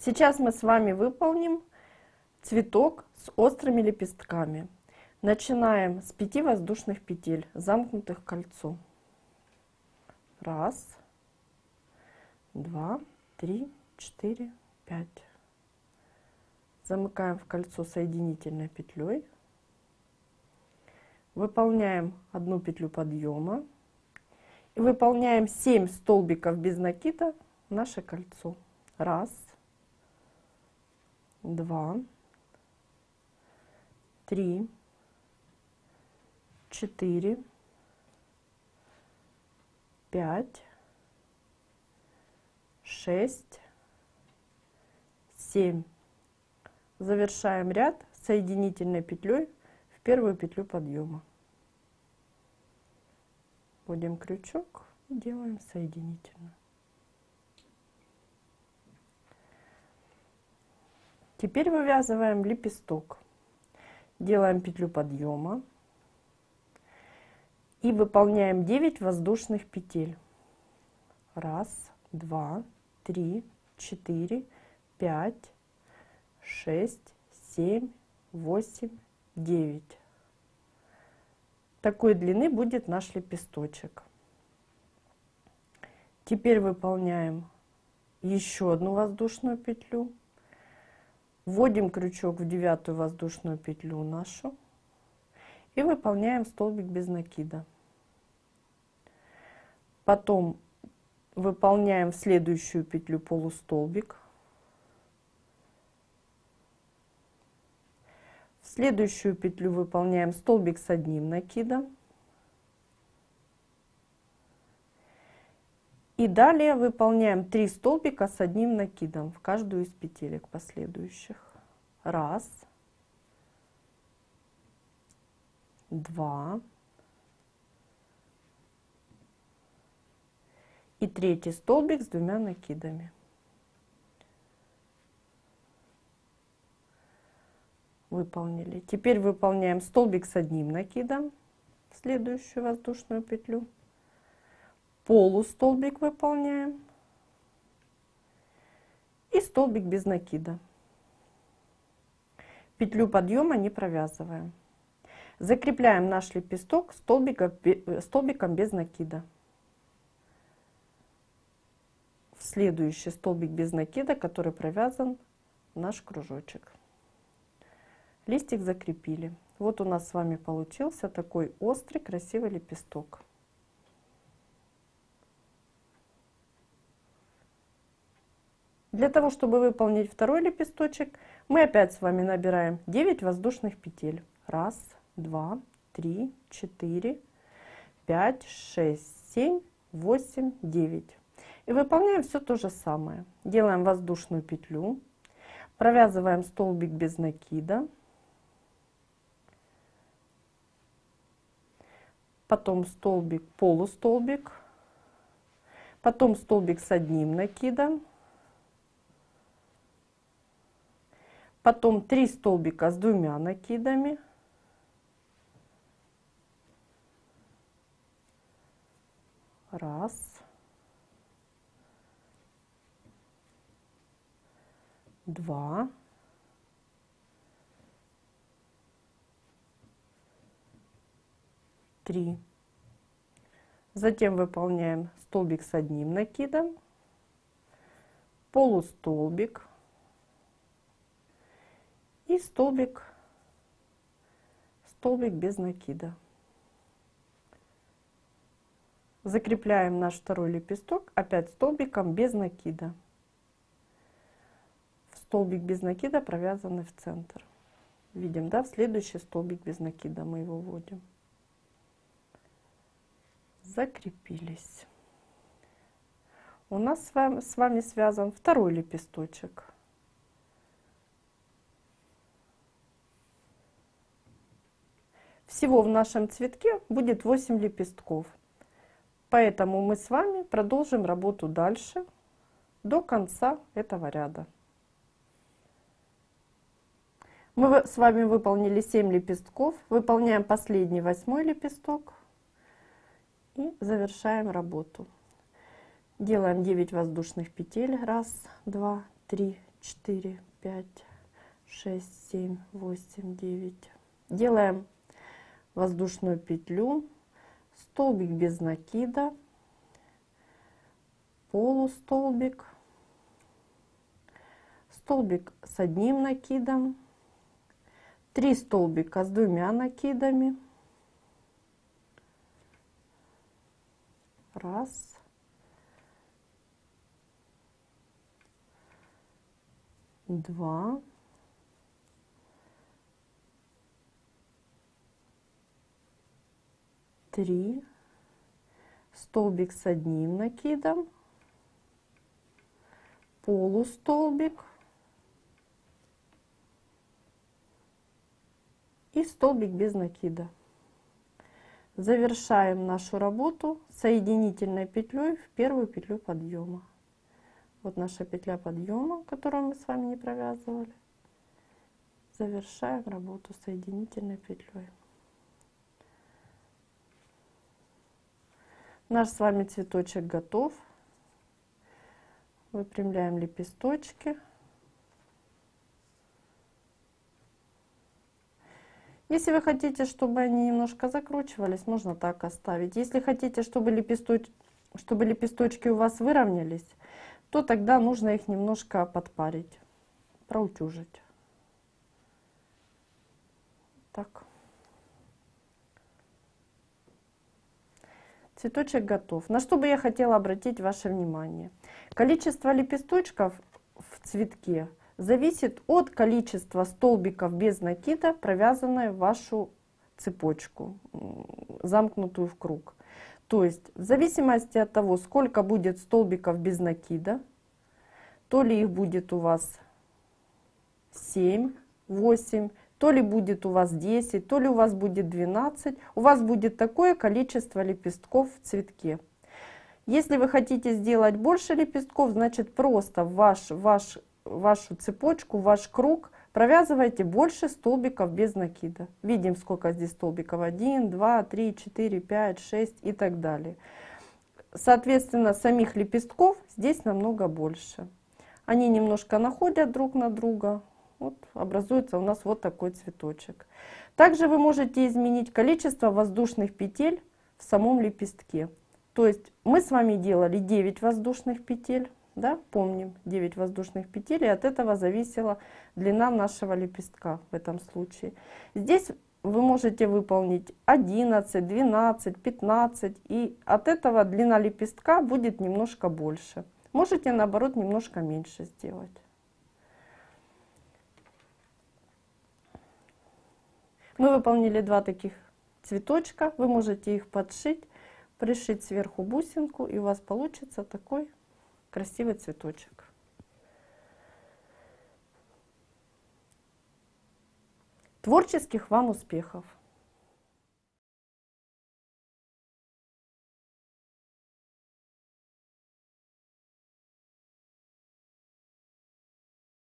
Сейчас мы с вами выполним цветок с острыми лепестками. Начинаем с 5 воздушных петель, замкнутых кольцо. Раз, два, три, четыре, пять. Замыкаем в кольцо соединительной петлей. Выполняем одну петлю подъема. И выполняем 7 столбиков без накида наше кольцо. Раз, два, три, четыре, пять, шесть, семь. Завершаем ряд соединительной петлей в первую петлю подъема. Вводим крючок делаем соединительную. Теперь вывязываем лепесток. Делаем петлю подъема и выполняем 9 воздушных петель. Раз, два, три, четыре, пять, шесть, семь, восемь, девять. Такой длины будет наш лепесточек. Теперь выполняем еще одну воздушную петлю. Вводим крючок в девятую воздушную петлю нашу и выполняем столбик без накида. Потом выполняем в следующую петлю полустолбик. В следующую петлю выполняем столбик с одним накидом. И далее выполняем 3 столбика с одним накидом в каждую из петелек последующих. Раз, два и третий столбик с двумя накидами. Выполнили. Теперь выполняем столбик с одним накидом в следующую воздушную петлю. Полустолбик выполняем. И столбик без накида. Петлю подъема не провязываем. Закрепляем наш лепесток столбиком, столбиком без накида. В следующий столбик без накида, который провязан наш кружочек. Листик закрепили. Вот у нас с вами получился такой острый красивый лепесток. Для того, чтобы выполнить второй лепесточек, мы опять с вами набираем 9 воздушных петель. Раз, два, три, четыре, пять, шесть, семь, восемь, девять. И выполняем все то же самое. Делаем воздушную петлю, провязываем столбик без накида, потом столбик, полустолбик, потом столбик с одним накидом, потом три столбика с двумя накидами, Раз. Два. Три. Затем выполняем столбик с одним накидом, полустолбик и столбик, столбик без накида. Закрепляем наш второй лепесток опять столбиком без накида. В столбик без накида провязанный в центр. Видим, да, в следующий столбик без накида мы его вводим. Закрепились. У нас с вами, с вами связан второй лепесточек. Всего в нашем цветке будет 8 лепестков. Поэтому мы с вами продолжим работу дальше до конца этого ряда. Мы с вами выполнили 7 лепестков, выполняем последний восьмой лепесток и завершаем работу. Делаем 9 воздушных петель. Раз, два, три, четыре, пять, шесть, семь, восемь, девять. Делаем воздушную петлю, столбик без накида, полустолбик, столбик с одним накидом, три столбика с двумя накидами, раз, два, три, столбик с одним накидом, полустолбик и столбик без накида. Завершаем нашу работу соединительной петлей в первую петлю подъема. Вот наша петля подъема, которую мы с вами не провязывали. Завершаем работу соединительной петлей. Наш с вами цветочек готов. Выпрямляем лепесточки. Если вы хотите, чтобы они немножко закручивались, можно так оставить. Если хотите, чтобы, лепесточ... чтобы лепесточки у вас выровнялись, то тогда нужно их немножко подпарить, проутюжить. Так. Цветочек готов. На что бы я хотела обратить ваше внимание. Количество лепесточков в цветке зависит от количества столбиков без накида, провязанной в вашу цепочку, замкнутую в круг. То есть в зависимости от того, сколько будет столбиков без накида, то ли их будет у вас 7, 8, то ли будет у вас 10, то ли у вас будет 12, у вас будет такое количество лепестков в цветке. Если вы хотите сделать больше лепестков, значит просто ваш, ваш, вашу цепочку, ваш круг провязывайте больше столбиков без накида. Видим, сколько здесь столбиков. 1, 2, 3, 4, 5, 6 и так далее. Соответственно, самих лепестков здесь намного больше. Они немножко находят друг на друга, вот образуется у нас вот такой цветочек. Также вы можете изменить количество воздушных петель в самом лепестке. То есть мы с вами делали 9 воздушных петель, да, помним 9 воздушных петель, и от этого зависела длина нашего лепестка в этом случае. Здесь вы можете выполнить 11, 12, 15, и от этого длина лепестка будет немножко больше. Можете наоборот немножко меньше сделать. Мы выполнили два таких цветочка. Вы можете их подшить, пришить сверху бусинку, и у вас получится такой красивый цветочек. Творческих вам успехов!